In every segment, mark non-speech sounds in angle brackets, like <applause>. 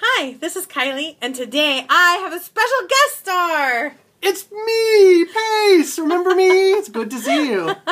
Hi, this is Kyeli, and today I have a special guest star. It's me, Pace. Remember me? It's good to see you. <laughs>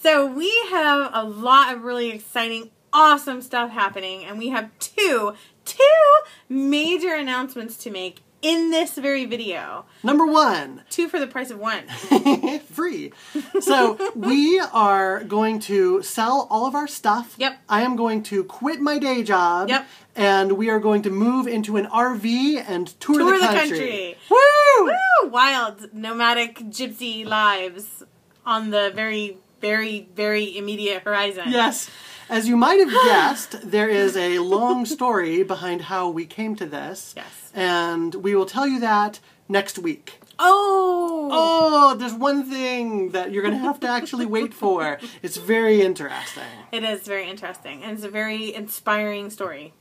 So we have a lot of really exciting, awesome stuff happening, and we have two, two major announcements to make in this very video. Number one, Two for the price of one. <laughs> free. So we are going to sell all of our stuff. Yep. I am going to quit my day job. Yep. And we are going to move into an RV and tour, Tour the the country. country. Woo! Woo! Wild, nomadic gypsy lives on the very, very, very immediate horizon. Yes. As you might have guessed, there is a long story behind how we came to this. Yes. And we will tell you that next week. Oh! Oh, there's one thing that you're going to have to actually wait for. It's very interesting. It is very interesting, and it's a very inspiring story,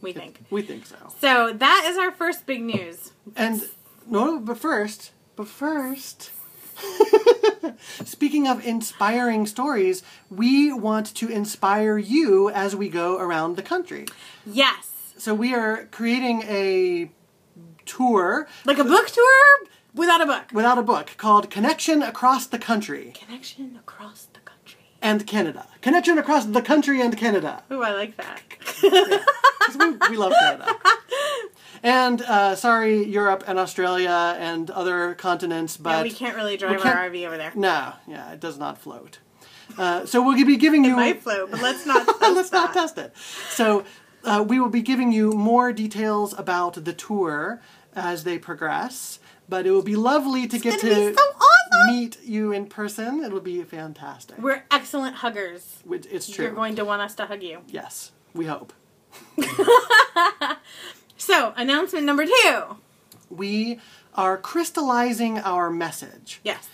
we think. We think so. So that is our first big news. And no, but first, but first, <laughs> speaking of inspiring stories, we want to inspire you as we go around the country. Yes. So we are creating a tour Like a book tour without a book. without a book called Connection Across the Country Connection across the country. and Canada. Connection Across the Country and Canada. Ooh, I like that. 'Cause we, we love Canada. <laughs> And uh, sorry, Europe and Australia and other continents, but yeah, we can't really drive can't- our RV over there. No, yeah, it does not float. Uh, so we'll be giving you. Might float, but let's not. <laughs> test let's not test it. So uh, we will be giving you more details about the tour as they progress. But it will be lovely to get gonna be so awesome. meet you in person. It will be fantastic. We're excellent huggers. It's true. You're going to want us to hug you. yes, we hope. <laughs> So, announcement number two. We are crystallizing our message. Yes.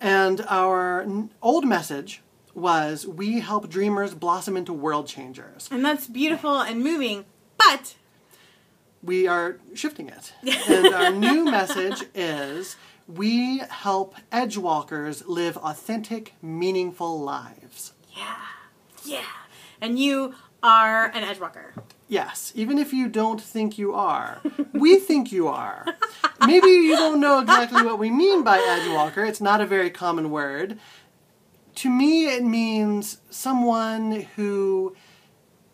And our old message was we help dreamers blossom into world changers. And that's beautiful and moving, but We are shifting it. <laughs> and our new message is we help edgewalkers live authentic, meaningful lives. yeah. Yeah. And you are an edgewalker. Yes, even if you don't think you are, we think you are. Maybe you don't know exactly what we mean by edgewalker. It's not a very common word. To me, it means someone who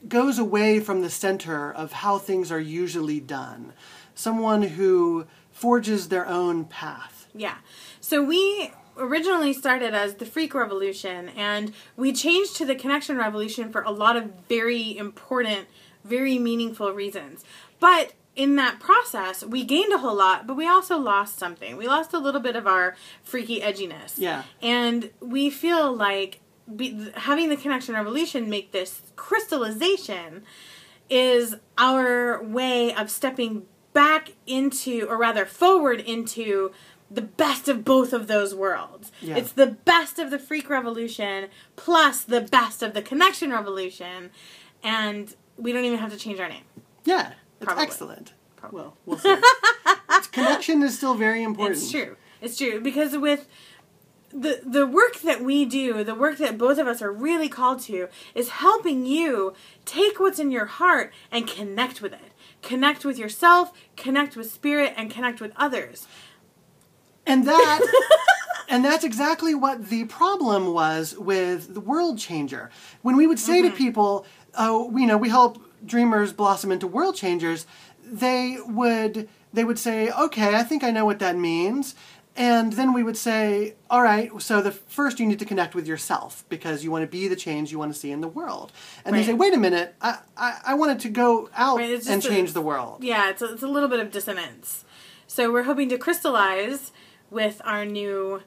goes away from the center of how things are usually done. Someone who forges their own path. Yeah. So we originally started as the Freak Revolution, and we changed to the Connection Revolution for a lot of very important, very meaningful reasons. But in that process, we gained a whole lot, but we also lost something. We lost a little bit of our freaky edginess. Yeah. And we feel like be, having the Connection Revolution make this crystallization is our way of stepping back into, or rather forward into, the best of both of those worlds. Yeah. It's the best of the Freak Revolution plus the best of the Connection Revolution, and we don't even have to change our name. Yeah, it's Probably. excellent. Well, we'll see. Connection is still very important. It's true. It's true because with the the work that we do, the work that both of us are really called to, is helping you take what's in your heart and connect with it. Connect with yourself, connect with spirit, and connect with others. And that <laughs> and that's exactly what the problem was with the world changer. When we would say Mm-hmm. to people, "Oh, you know, we help dreamers blossom into world changers," they would they would say, "Okay, I think I know what that means." And then we would say, "All right, so the first you need to connect with yourself because you want to be the change you want to see in the world." And they say, "Wait a minute, I I, I wanted to go out Right, and just a- change the world." Yeah, it's a, it's a little bit of dissonance. So we're hoping to crystallize with our new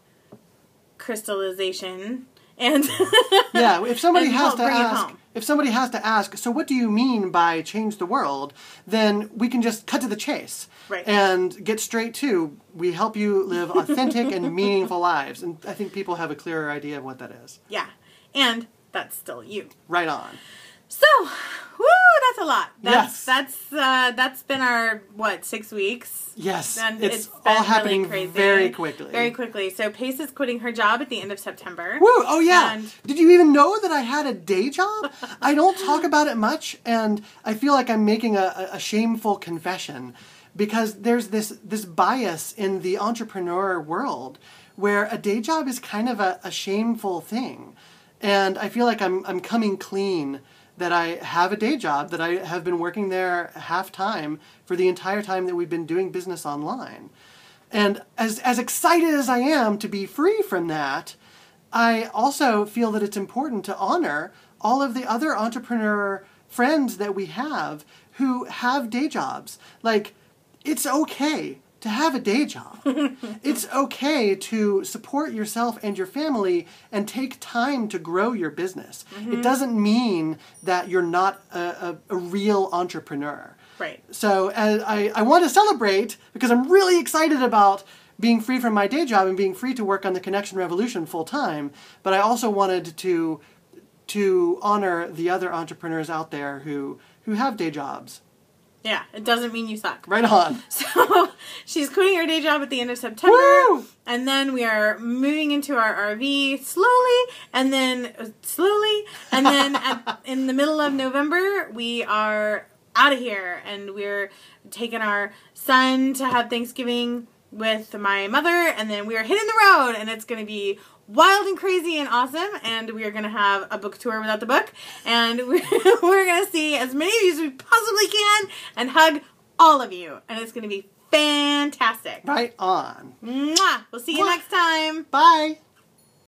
crystallization and <laughs> Yeah, if somebody has to ask, if somebody has to ask, so what do you mean by change the world? Then we can just cut to the chase Right. and get straight to we help you live authentic and meaningful lives. And I think people have a clearer idea of what that is. yeah, and that's still you. Right on. So, woo, that's a lot. That's Yes. that's uh, that's been our what six weeks. Yes, And it's, it's all really happening crazy. very quickly. Very quickly. So Pace is quitting her job at the end of September. Woo! Oh yeah. And- Did you even know that I had a day job? I don't talk about it much, and I feel like I'm making a, a shameful confession because there's this this bias in the entrepreneur world where a day job is kind of a, a shameful thing, and I feel like I'm I'm coming clean that I have a day job that I have been working there half time for the entire time that we've been doing business online. And as as excited as I am to be free from that, I also feel that it's important to honor all of the other entrepreneur friends that we have who have day jobs. Like, it's okay to have a day job. <laughs> it's okay to support yourself and your family and take time to grow your business. It doesn't mean that you're not a, a, a real entrepreneur. Right. So uh, I, I want to celebrate because I'm really excited about being free from my day job and being free to work on the Connection Revolution full time. But I also wanted to to honor the other entrepreneurs out there who who have day jobs. Yeah. It doesn't mean you suck. Right on. <laughs> So she's quitting her day job at the end of September. Woo! And then we are moving into our RV slowly, and then uh, slowly, and then <laughs> at, in the middle of November, we are out of here, and we're taking our son to have Thanksgiving with my mother, and then we are hitting the road, and it's going to be wild and crazy and awesome, and we are going to have a book tour without the book, and <laughs> we're, we're going to see as many of you as we possibly can, and hug all of you, and it's going to be fantastic. Right on. Mwah! We'll see you Mwah. next time. Bye.